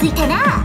ついたな。